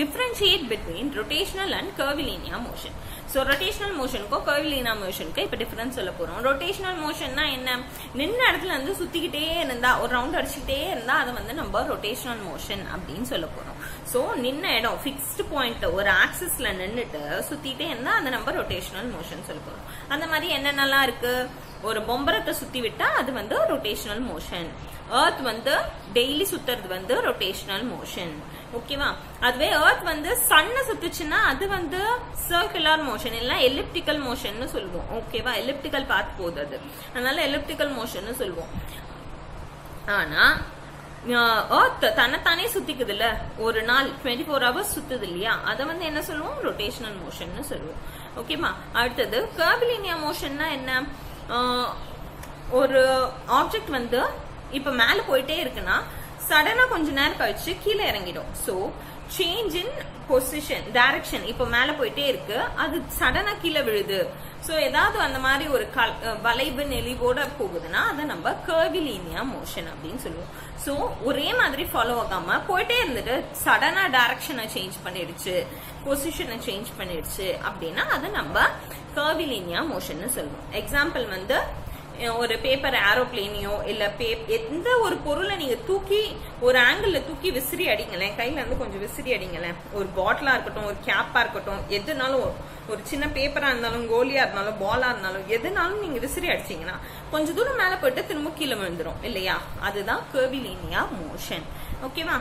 differentiate between rotational and curvilinear motion so rotational மோஷனுக்கும் கர்விலினியர் மோஷனுக்கும் இப்போ டிஃபரன்ஸ் சொல்ல போகிறோம் ரொட்டேஷனல் மோஷன்னா என்ன? நின்ன இடத்துல இருந்து சுத்திக்கிட்டே இருந்தா ஒரு ரவுண்ட் அடிச்சுக்கிட்டே இருந்தா அதை வந்து நம்ம ரொட்டேஷனல் மோஷன் அப்படின்னு சொல்ல போறோம். ஸோ நின்ன இடம் ஃபிக்ஸ்டு பாயிண்ட் ஒரு ஆக்சிஸ்ல நின்றுட்டு சுத்திட்டே இருந்தா அதை நம்ம ரொட்டேஷனல் மோஷன் சொல்ல போகிறோம் அந்த மாதிரி என்னென்னலாம் இருக்கு? ஒரு பொம்பரத்தை சுத்தி விட்டா அது வந்து ரொட்டேஷனல் மோஷன் ஏர்த் வந்து டெய்லி சுத்துறது வந்து ரொட்டேஷனல் மோஷன் ஓகேவா அதுவே ஏர்த் வந்து சன்னை சுத்துச்சுன்னா அது வந்து சர்க்குலர் மோஷன் மோஷன் இல்ல எலிப்டிக்கல் மோஷன் சொல்லுவோம். ஓகேவா எலிப்டிக்கல் பாத் போகுது அது. அதனால எலிப்டிக்கல் மோஷன் சொல்லுவோம். ஆனா எர்த் தன்னைத்தானே சுத்திக்குது இல்ல ஒரு நாள் டுவெண்ட்டி ஃபோர் ஹவர்ஸ் சுத்துது இல்லையா? அதை வந்து என்ன சொல்லுவோம்? ரொட்டேஷனல் மோஷன் சொல்லுவோம். ஓகேமா அடுத்தது கர்பிலினியா மோஷன்னா என்ன? ஒரு ஆப்ஜெக்ட் வந்து இப்ப மேல போயிட்டே இருக்குன்னா சடனா கொஞ்ச நேரம் கழிச்சு கீழே இறங்கிடும். So change in position direction இப்ப மேல போயிட்டே இருக்கு. அது சடனா கீழே விழுது. சோ ஏதாவது அந்த மாதிரி ஒரு கல்- வளைவு நெளிவோட போகுதுன்னா அதை நம்ம கர்விலீனியா மோஷன் அப்படின்னு சொல்லுவோம். சோ ஒரே மாதிரி ஃபாலோ ஆகாம போயிட்டே இருந்துட்டு சடனா டைரக்ஷனை சேஞ்ச் பண்ணிடுச்சு பொசிஷனை சேஞ்ச் பண்ணிடுச்சு அப்படின்னா அதை நம்ம கர்விலீனியா மோஷன் சொல்லுவோம். எக்ஸாம்பிள் வந்து ஒரு பேப்பர் ஏரோப்ளேனையோ இல்ல பேப் எந்த ஒரு பொருளை நீங்க தூக்கி ஒரு ஆங்கிள் தூக்கி விசிறி அடிங்களேன். கையில இருந்து கொஞ்சம் விசிறி அடிங்களேன். ஒரு பாட்டிலா இருக்கட்டும் ஒரு கேப்பா இருக்கட்டும் எதுனாலும் ஒரு- ஒரு சின்ன பேப்பரா இருந்தாலும் கோலியா இருந்தாலும் பாலா இருந்தாலும் எதுனாலும் நீங்க விசிறி அடிச்சீங்கன்னா கொஞ்சம் தூரம் மேல போயிட்டு திரும்ப கீழே விழுந்துரும் இல்லையா? அதுதான் கேர்விலீனியா மோஷன் ஓகேவா